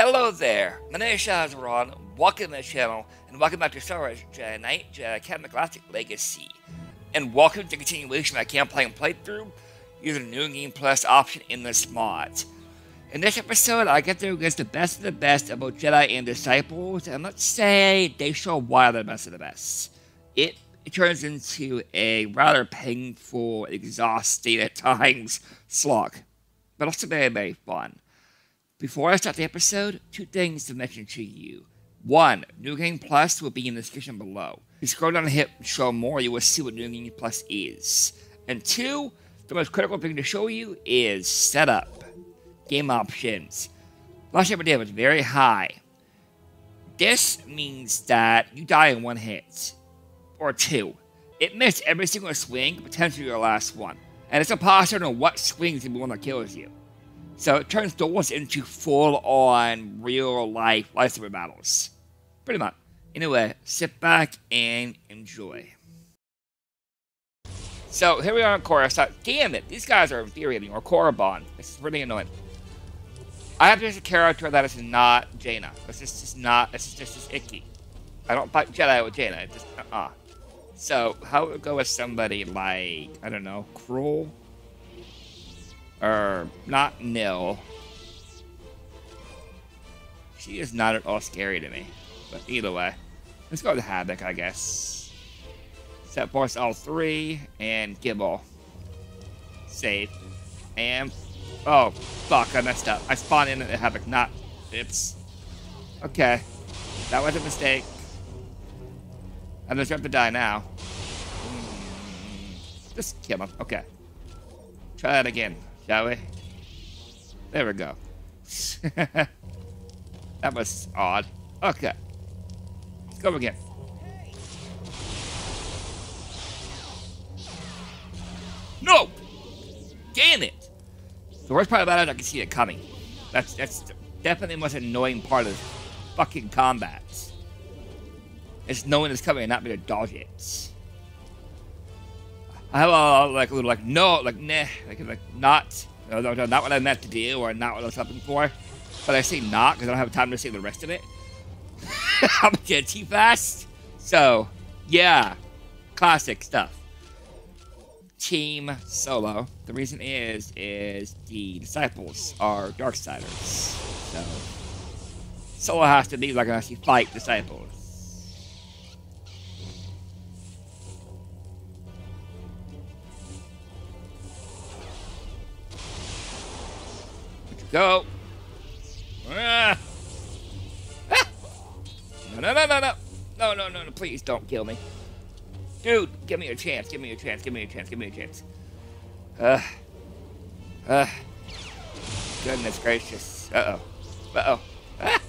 Hello there, my name is Zaron, welcome to the channel, and welcome back to Star Wars Jedi Knight Jedi Academy Galactic Legacy. And welcome to the continuation of my campaign playthrough using the New Game Plus option in this mod. In this episode, I get through against the best of the best of both Jedi and Disciples, and let's say they show why they're the best of the best. It, it turns into a rather painful, exhausting at times slog, but also very, very fun. Before I start the episode, two things to mention to you. One, New Game Plus will be in the description below. If you scroll down and hit show more, you will see what New Game Plus is. And two, the most critical thing to show you is setup. Game options. Last I did was very high. This means that you die in one hit. Or two. It missed every single swing, potentially your last one. And it's impossible to know what swings will be one that kills you. So it turns doors into full-on, real-life lightsaber battles. Pretty much. Anyway, sit back and enjoy. So here we are on Korra. So, damn it, these guys are infuriating. Or Korriban. This is really annoying. I have just a character that is not Jaina. This is just not. This is just as icky. I don't fight Jedi with Jaina. It just uh. -uh. So how would it go with somebody like I don't know, Cruel? Or not nil. She is not at all scary to me. But either way. Let's go with Havoc, I guess. Set Force L3 and Gibble. Save. And oh fuck, I messed up. I spawned in at Havoc, not it's okay. That was a mistake. I'm gonna die now. Hmm, just kill him. Okay. Try that again shall we? There we go. that was odd. Okay. Let's go again. No! Damn it! The worst part about it, I can see it coming. That's that's definitely the most annoying part of fucking combat. It's knowing it's coming and not being able to dodge it. I have a like a little like no like nah like like not no, no, no, not what I meant to do or not what I was hoping for. But I say not because I don't have time to say the rest of it. I'm getting too fast. So yeah, classic stuff. Team Solo. The reason is is the disciples are Darksiders. So Solo has to be like actually fight disciples. Go. Ah. Ah. No, no, no, no, no. No, no, no, no. Please don't kill me. Dude, give me a chance. Give me a chance. Give me a chance. Give me a chance. Uh. Uh. Goodness gracious. Uh-oh. Uh-oh. Ah.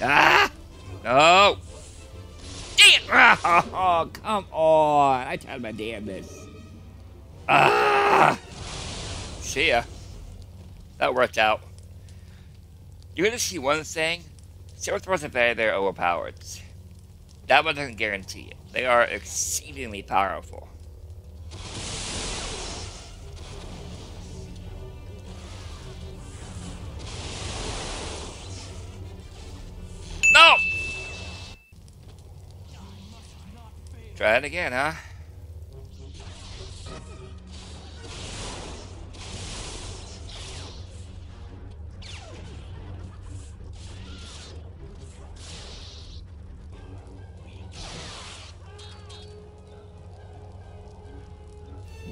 Ah! No! Damn! Oh, come on. I tried my damnedest. Ah! See ya. That worked out. You're gonna see one thing. Saber Throws are very, very overpowered. That one doesn't guarantee it. They are exceedingly powerful. No! Try it again, huh?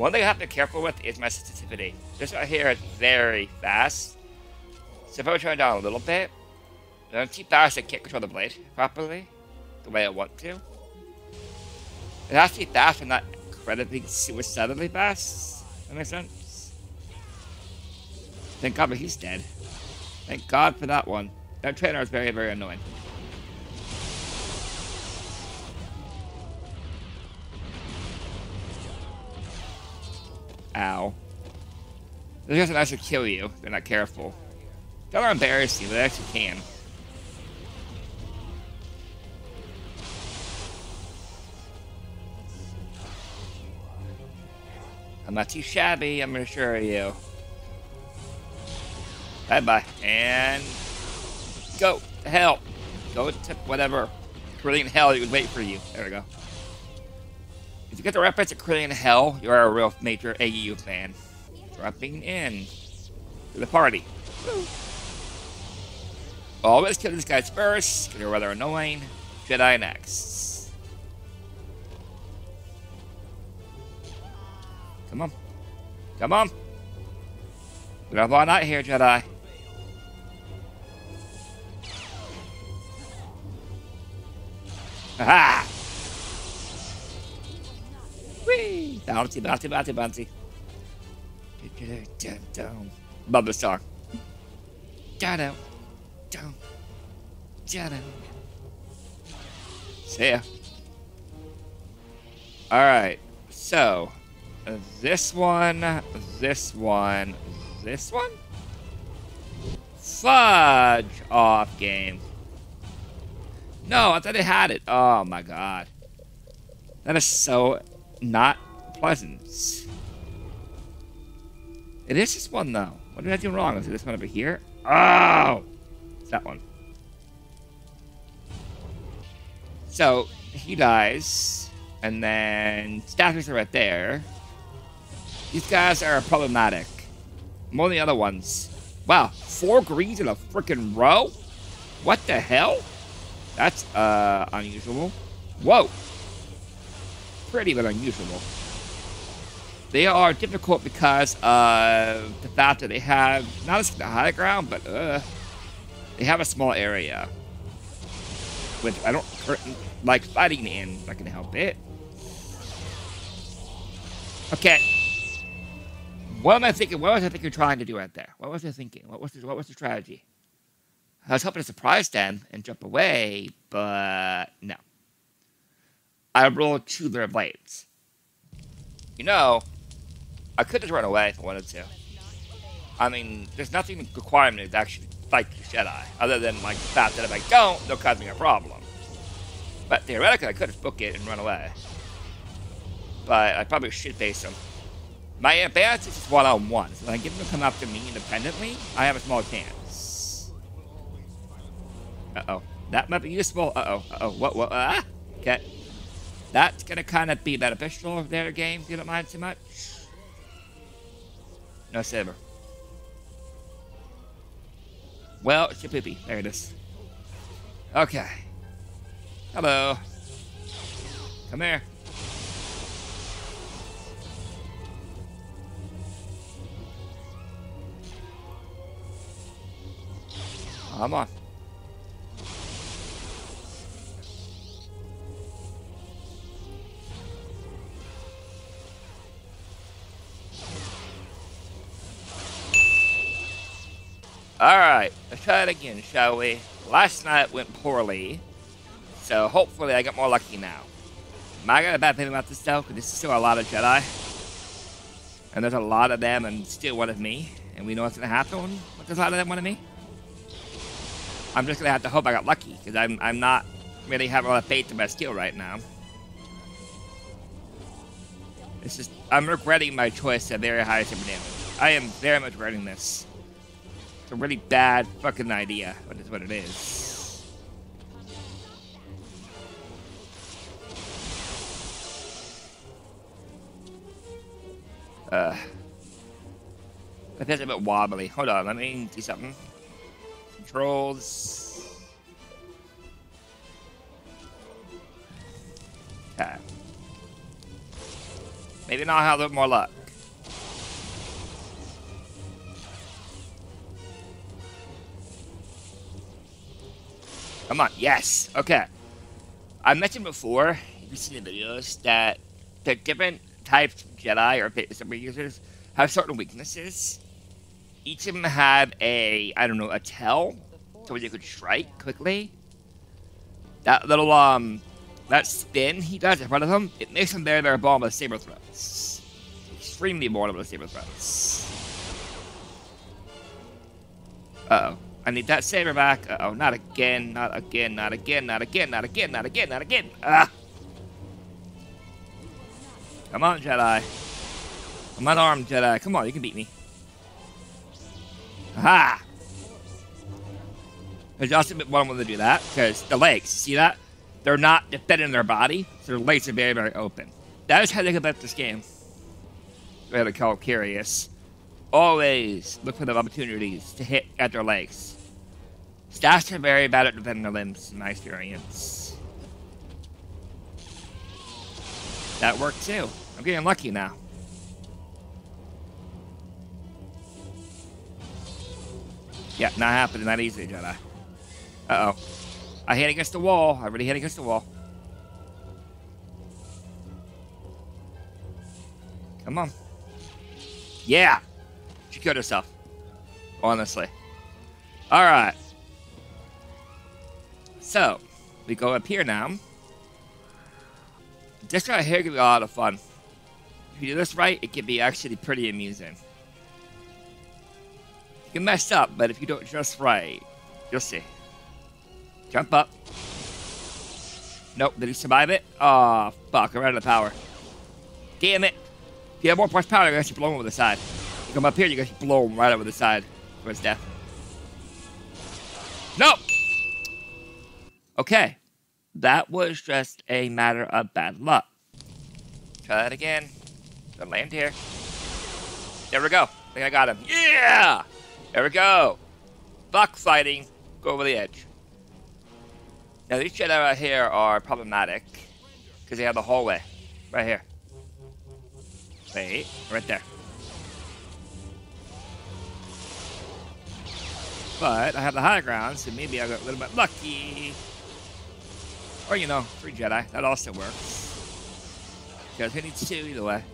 One thing I have to be careful with is my sensitivity. This right here is very fast. So if I turn it down a little bit, I'm too fast I can't control the blade properly, the way I want to. It has to be fast but not incredibly suicidally fast. That makes sense? Thank God but he's dead. Thank God for that one. That trainer is very, very annoying. Ow. This doesn't actually kill you. They're not careful. They'll embarrass you, but they actually can. I'm not too shabby, I'm gonna assure you. Bye bye. And go hell. Go to whatever. Korean hell you would wait for you. There we go. If you get the reference to Korean hell, you are a real major AEU fan. Dropping in to the party. Oh, Always kill these guys first, because they're rather annoying. Jedi next. Come on. Come on. We have all night here, Jedi. Aha! Whee! Bouncy, bouncy, bouncy, bouncy. Love this song. Shadow. Down. Shadow. See ya. Alright. So, this one, this one, this one? Fudge off game. No, I thought it had it. Oh my god. That is so not pleasant. It is this one though. What did I do wrong? Is it this one over here? Oh! It's that one. So, he dies. And then Staffers are right there. These guys are problematic. More than the other ones. Wow, four greens in a freaking row? What the hell? That's, uh, unusual. Whoa. Pretty but unusual. They are difficult because of the fact that they have, not as high ground, but, uh, they have a small area. Which I don't like fighting in, I can help it. Okay. What am I thinking? What was I thinking you're trying to do right there? What was I thinking? What was the, what was the strategy? I was hoping to surprise them and jump away, but no. I roll two their blades. You know, I could just run away if I wanted to. I mean, there's nothing requiring me to actually fight the Jedi, other than like the fact that if I don't, they'll cause me a problem. But theoretically, I could just book it and run away. But I probably should face them. My advantage is one-on-one, so when I get them to come after me independently, I have a small chance. Uh-oh. That might be useful. Uh-oh. Uh-oh. What? What? Ah! Okay. That's gonna kind of be beneficial of their game, if you don't mind too much. No saber. Well, it's your poopy. There it is. Okay. Hello. Come here. Come on. Try it again, shall we? Last night went poorly, so hopefully I get more lucky now. Am I got a bad feeling about this though? Because this is still a lot of Jedi. And there's a lot of them and still one of me. And we know what's to happen when there's a lot of them, one of me. I'm just to have to hope I got lucky, because I'm, I'm not really having a lot of faith in my skill right now. This is, I'm regretting my choice of very high saber damage. I am very much regretting this. It's a really bad fucking idea, but it's what it is. Uh, that feels a bit wobbly. Hold on, let me do something. Controls. Okay. Maybe I'll have a little more luck. Come on, yes. Okay. I mentioned before, you've seen the videos, that the different types of Jedi or saber users have certain weaknesses. Each of them have a, I don't know, a tell, so they could strike quickly. That little, um, that spin he does in front of him, it makes him very, very vulnerable to saber throws. Extremely vulnerable to saber throws. Uh-oh. I need that saber back. Uh oh not again, not again, not again, not again, not again, not again, not again. Ah! Come on, Jedi. I'm unarmed, Jedi. Come on, you can beat me. Aha! There's also one way to do that because the legs, see that? They're not defending their body, so their legs are very, very open. That is how they go about this game. Really call curious. Always look for the opportunities to hit at their legs. Staffs are very bad at defending their limbs, in my experience. That worked too. I'm getting lucky now. Yeah, not happening that easy, Jedi. Uh-oh. I hit against the wall. I really hit against the wall. Come on. Yeah! Herself. Honestly. Alright. So, we go up here now. This right here could be a lot of fun. If you do this right, it can be actually pretty amusing. You can mess up, but if you do it just right, you'll see. Jump up. Nope, did he survive it? Oh, fuck, I'm out of power. Damn it. If you have more power, you're going blow him over the side. You come up here, going to blow him right over the side for his death. Nope! Okay. That was just a matter of bad luck. Try that again. Gonna land here. There we go. I think I got him. Yeah! There we go. Fuck fighting. Go over the edge. Now these Jedi right here are problematic. Because they have the hallway. Right here. Wait. Right there. But I have the high ground, so maybe I got a little bit lucky. Or, you know, free Jedi. That also works. Because who needs two either way?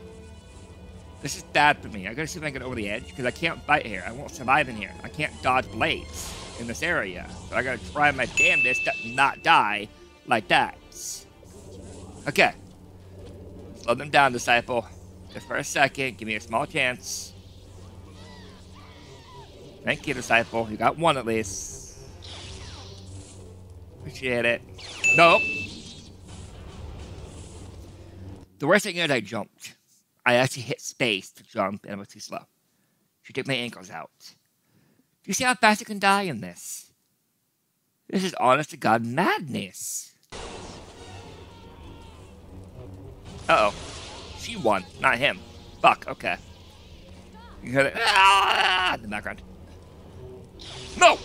This is bad for me. I gotta see if I can get over the edge, because I can't fight here. I won't survive in here. I can't dodge blades in this area. So I gotta try my damnedest to not die like that. Okay. Slow them down, Disciple. Just for a second, give me a small chance. Thank you, Disciple. You got one at least. Appreciate it. Nope. The worst thing is I jumped. I actually hit space to jump and it was too slow. She took my ankles out. Do you see how fast you can die in this? This is honest to God madness. Uh-oh. She won, not him. Fuck, okay. You hear it ah, in the background. No!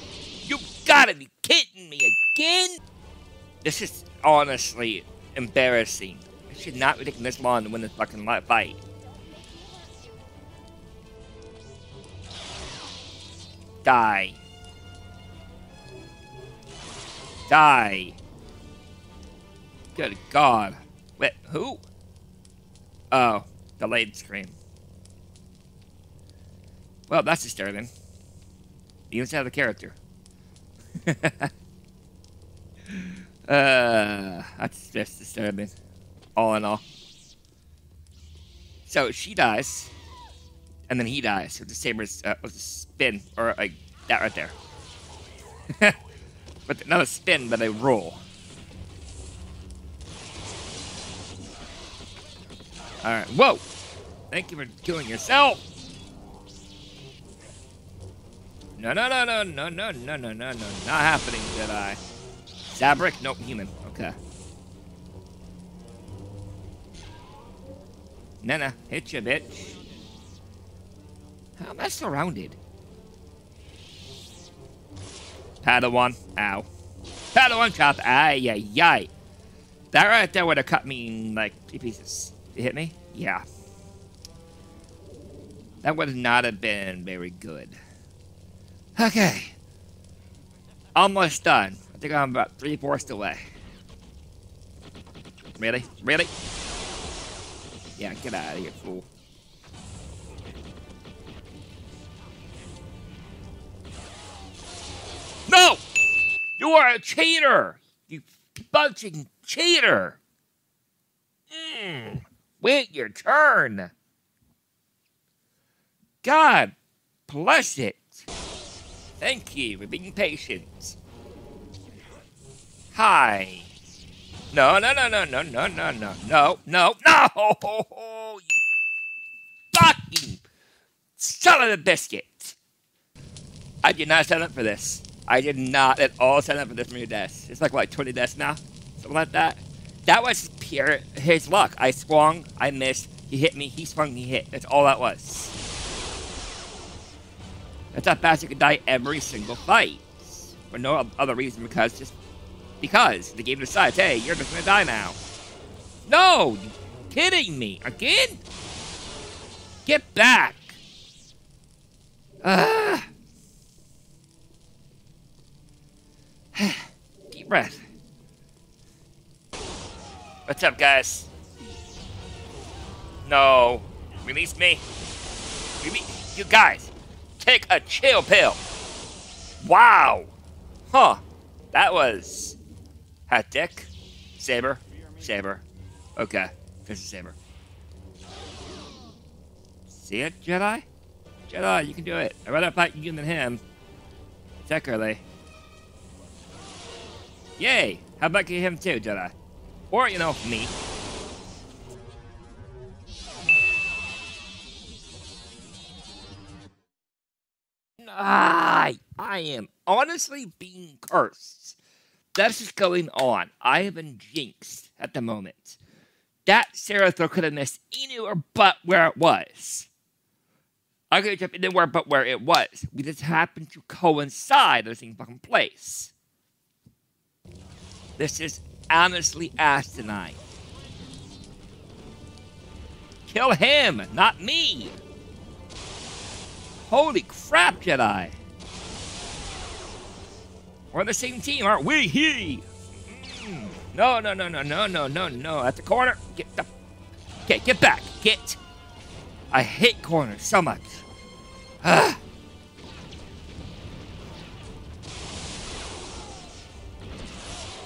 You gotta be kidding me again! This is honestly embarrassing. I should not be taking this long to win this fucking fight. Die. Die. Good God. Wait, who? Oh, delayed screen. Well, that's disturbing. You even have the character. uh, that's just disturbing. All in all. So she dies, and then he dies with the sabers uh, with a spin or like that right there. but not a spin, but a roll. All right. Whoa! Thank you for killing yourself. No, no, no, no, no, no, no, no, no, no. Not happening, Jedi. Zabrak? Nope, human. Okay. Nana, hit you, bitch. How am I surrounded? Padawan. Ow. Padawan chop. Ay, ay, ay. That right there would have cut me in, like, three pieces. It hit me? Yeah. That would not have been very good. Okay. Almost done. I think I'm about three-fourths away. Really? Really? Yeah, get out of here, fool. No! You are a cheater! You bunching cheater! Mm. Wait your turn! God bless it! Thank you for being patient. Hi. No, no, no, no, no, no, no, no, no, no, no! You fucking son of a biscuit! I did not sign up for this. I did not at all sign up for this many deaths. It's like, what, 20 deaths now? Something like that. That was pure his luck. I swung, I missed, he hit me, he swung, he hit. That's all that was. That's how fast you could die every single fight. For no other reason, because just because the game decides, hey, you're just gonna die now. No! You kidding me? Again? Get back! Ah! Deep breath. What's up, guys? No. Release me. Release. You guys, take a chill pill. Wow. Huh. That was hectic. Saber. Saber. Okay. This is Saber. See it, Jedi? Jedi, you can do it. I'd rather fight you than him. Secretly. Yay! How about get him too, Jedi? Or, you know, me. I, am honestly being cursed. That's just going on. I have been jinxed at the moment. That Serathor could have missed anywhere but where it was. I could have jumped anywhere but where it was. We just happened to coincide in the same fucking place. This is honestly asinine. Kill him, not me. Holy crap, Jedi. We're on the same team, aren't we? He. No, no, no, no, no, no, no, no. At the corner. Get the. Okay, get back. Get. I hate corners so much. Ah.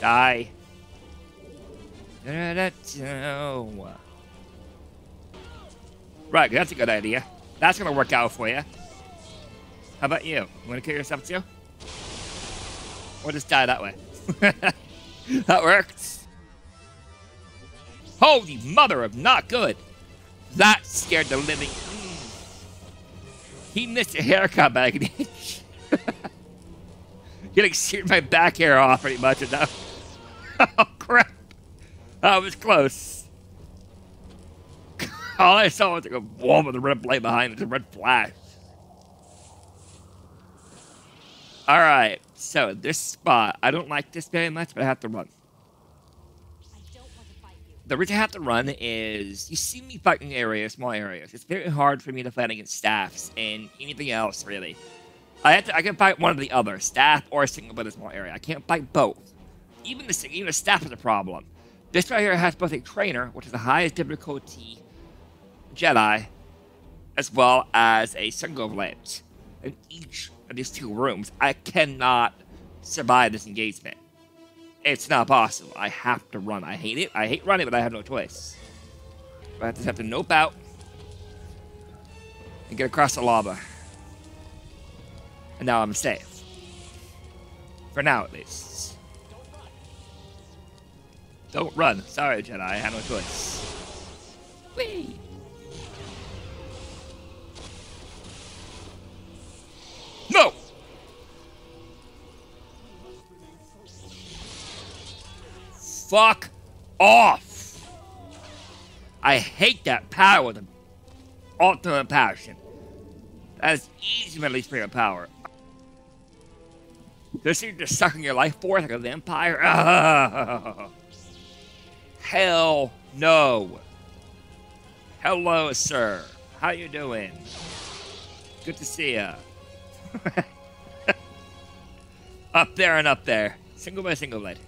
Die. Right, that's a good idea. That's gonna work out for you. How about you? You wanna kill yourself too? Or just die that way? that works. Holy mother of not good. That scared the living. He missed a haircut back in He like sheared my back hair off pretty much enough. oh crap. That was close. All I saw was like a wall with a red light behind it, a red flash. Alright, so this spot, I don't like this very much, but I have to run. The reason I have to run is you see me fighting areas, small areas. It's very hard for me to fight against staffs and anything else really. I have to, I can fight one or the other, staff or a single but a small area. I can't fight both. Even the even the staff is a problem. This right here has both a trainer, which is the highest difficulty Jedi, as well as a single lens. In each of these two rooms, I cannot survive this engagement. It's not possible. I have to run. I hate it. I hate running, but I have no choice. I just have to nope out and get across the lava. And now I'm safe. For now, at least. Don't run. Sorry, Jedi. I have no choice. Whee! Fuck off! I hate that power an ultimate passion. That is easily my least favorite power. This is just sucking your life forth like a vampire? Hell no. Hello, sir. How you doing? Good to see ya. up there and up there. Single by single blade.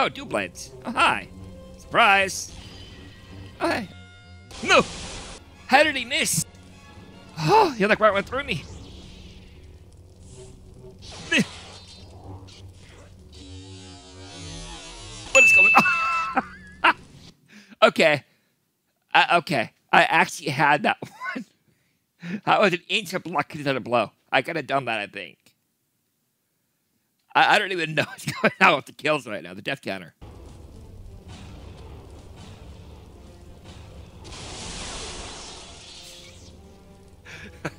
Oh, two blades. Oh, hi. Surprise. Oh, hey. No! How did he miss? Oh, he like right went through me. What is going on? okay. Uh, okay. I actually had that one. That was an inch of luck instead of blow. I could have done that, I think. I, I don't even know what's going on with the kills right now, the death counter.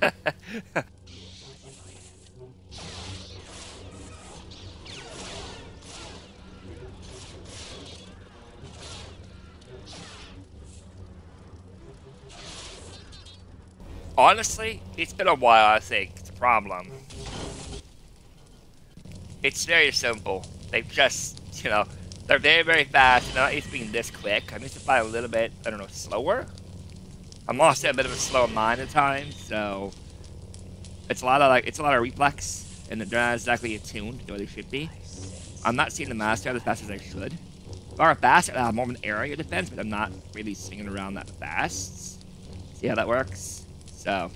Honestly, it's been a while, I think. It's a problem. It's very simple. They just, you know, they're very, very fast. They're not used to being this quick. I'm used to fight a little bit, I don't know, slower. I'm also a bit of a slow mind at times, so it's a lot of like it's a lot of reflex, and they're not exactly attuned to what they should be. I'm not seeing the master as fast as I should. Were fast, I have more of an area defense, but I'm not really swinging around that fast. See how that works? So.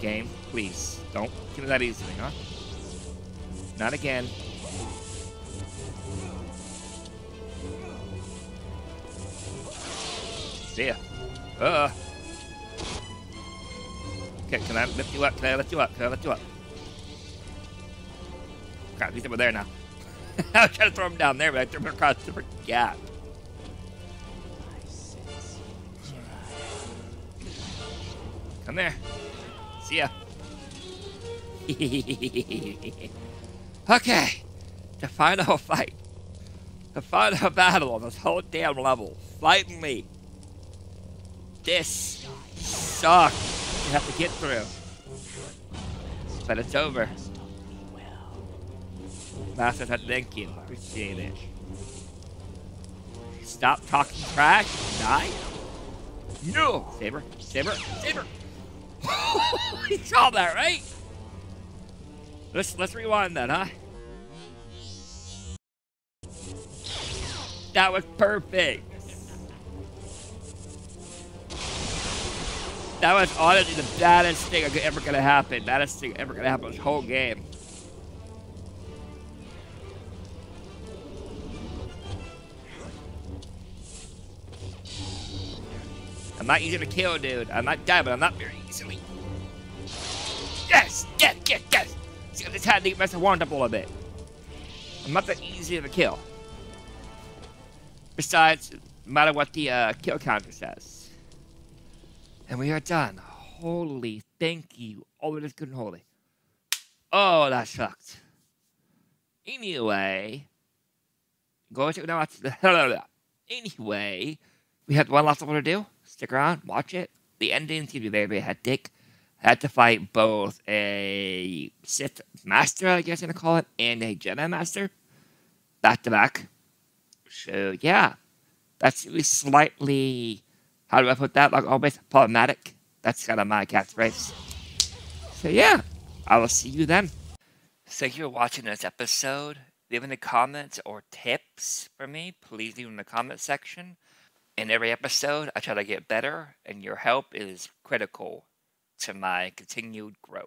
Game, please. Don't give me that easily, huh? Not again. See ya. Uh. Okay, can I lift you up? Can I lift you up? Can I lift you up? Crap, he's over there now. I was trying to throw him down there, but I threw him across the gap. Come there. See ya. okay. The final fight. The final battle on this whole damn level. Finally. This sucks. You have to get through. But it's over. Master, thank you. Appreciate it. Stop talking trash. Die. No. Saber. Saber. Saber. you saw that, right? Let's let's rewind that, huh? That was perfect. That was honestly the baddest thing ever gonna happen. Baddest thing ever gonna happen this whole game. I'm not easy to kill, dude. I might die, but I'm not very easily. Yes! Yes! Yes! Yes! See, just had to mess warmed up a little bit. I'm not that easy to kill. Besides, no matter what the uh, kill counter says. And we are done. Holy thank you. Oh, it is good and holy. Oh, that sucked. Anyway, go to now. Anyway, we have one last one to do. Stick around, watch it. The ending's gonna be very, very hectic. I had to fight both a Sith Master, I guess I'm gonna call it, and a Jedi Master, back to back. So yeah, that's really slightly, how do I put that? Like always problematic. That's kind of my catchphrase. So yeah, I will see you then. Thank you for watching this episode. Leave any comments or tips for me, please leave in the comment section. In every episode, I try to get better, and your help is critical to my continued growth.